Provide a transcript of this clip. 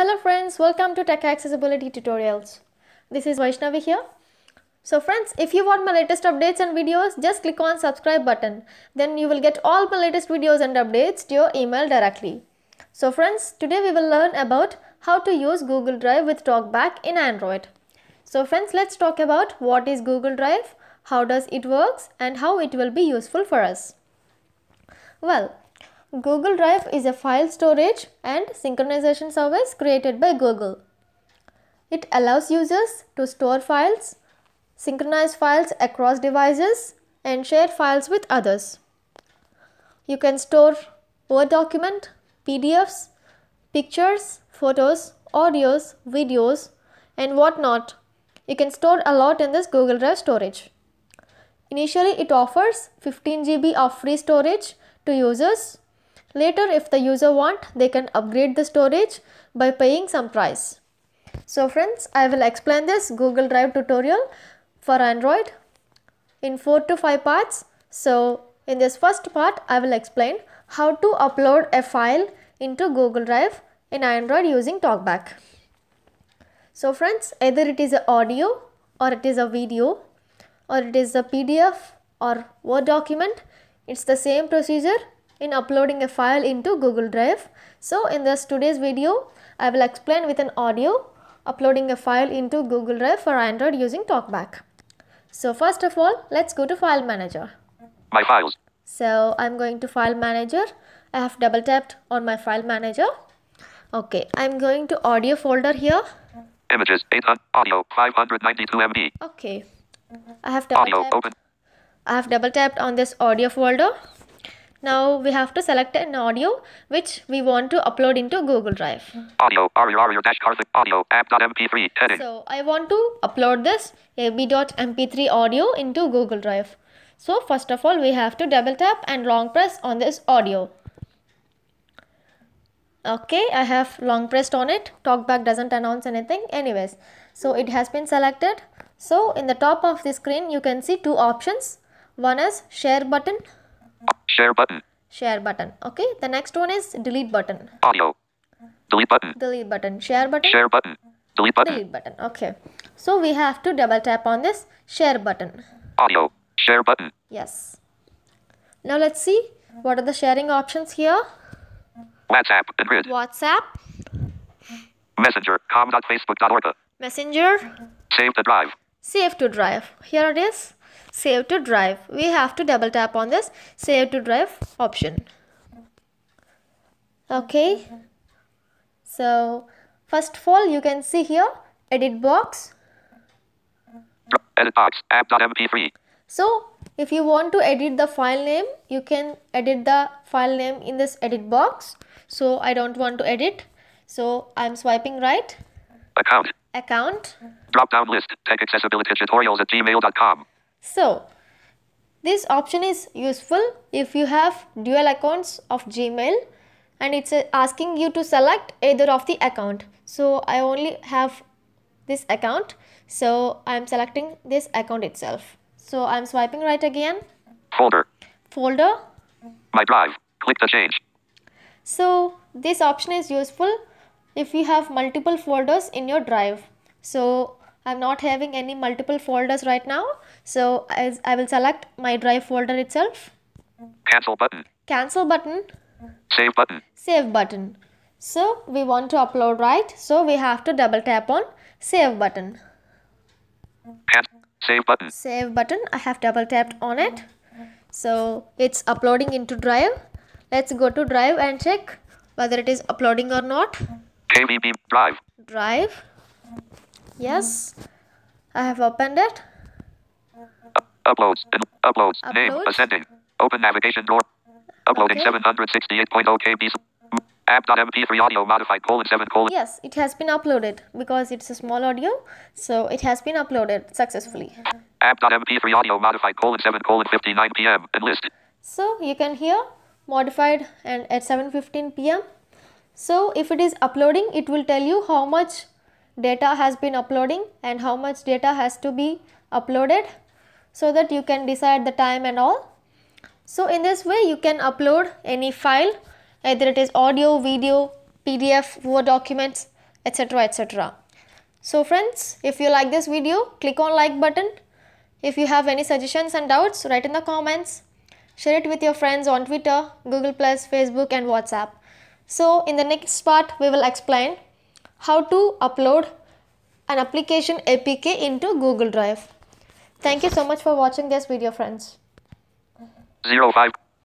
Hello friends, welcome to Tech Accessibility Tutorials. This is Vaishnavi here. So friends, if you want my latest updates and videos, just click on subscribe button. Then you will get all my latest videos and updates to your email directly. So friends, today we will learn about how to use Google Drive with TalkBack in Android. So friends, let's talk about what is Google Drive, how does it works and how it will be useful for us. Well, Google Drive is a file storage and synchronization service created by Google. It allows users to store files, synchronize files across devices and share files with others. You can store Word document, PDFs, pictures, photos, audios, videos and whatnot. You can store a lot in this Google Drive storage. Initially it offers 15 GB of free storage to users Later if the user want they can upgrade the storage by paying some price. So friends I will explain this Google Drive tutorial for Android in 4 to 5 parts. So in this first part I will explain how to upload a file into Google Drive in Android using TalkBack. So friends either it is a audio or it is a video or it is a PDF or Word document it's the same procedure in uploading a file into Google Drive. So in this today's video, I will explain with an audio uploading a file into Google Drive for Android using TalkBack. So first of all, let's go to File Manager. My files. So I'm going to File Manager. I have double tapped on my File Manager. Okay, I'm going to Audio folder here. Images 800 uh, audio 592 MB. Okay, I have double Audio tapped. open. I have double tapped on this audio folder. Now we have to select an audio which we want to upload into Google Drive. Audio dash cartha audio app.mp3 heading. So I want to upload this ab.mp3 audio into Google Drive. So first of all we have to double tap and long press on this audio. Okay, I have long pressed on it. Talkback doesn't announce anything. Anyways, so it has been selected. So in the top of the screen you can see two options. One is share button Share button. share button okay the next one is delete button Audio. Delete button. delete button share button Share button. Delete button. delete button okay so we have to double tap on this share button Audio. Share button. yes now let's see what are the sharing options here WhatsApp and grid. whatsapp Messenger. com.facebook.orca. messenger Save the drive. save to drive here it is save to drive we have to double tap on this save to drive option okay so first of all you can see here edit box Edit box. App.mp3. So if you want to edit the file name, you can edit the file name in this edit box. So I don't want to edit. So I'm swiping right. Account. Account. Drop down list. Tech accessibility tutorials at gmail.com. So this option is useful if you have dual accounts of Gmail and it's uh, asking you to select either of the account. So I only have this account. So I'm selecting this account itself. So I'm swiping right again. Folder. Folder. My drive. Click to change. So this option is useful if you have multiple folders in your drive. So I'm not having any multiple folders right now. So as I will select my drive folder itself. Cancel button. Cancel button, Save button. save button. So we want to upload right. So we have to double tap on save button. Cancel. Save button. Save button. I have double tapped on it. So it's uploading into drive. Let's go to drive and check whether it is uploading or not. KVB drive. drive yes i have opened it Up- uploads. Uploads. Name. Ascending. Open navigation drawer. Uploading Okay. 768.0 KB. App.mp3 audio modified colon 7 colon. yes it has been uploaded because it's a small audio so it has been uploaded successfully App.mp3 audio modified colon 7 colon 59 PM. And list. so you can hear modified and at 7:15 pm so if it is uploading it will tell you how much data has been uploading and how much data has to be uploaded so that you can decide the time and all. So in this way you can upload any file either it is audio video pdf word documents etc etc so friends if you like this video click on like button. If you have any suggestions and doubts write in the comments. Share it with your friends on twitter google plus facebook and whatsapp. So in the next part we will explain how to upload an application apk into google drive thank you so much for watching this video friends Zero five.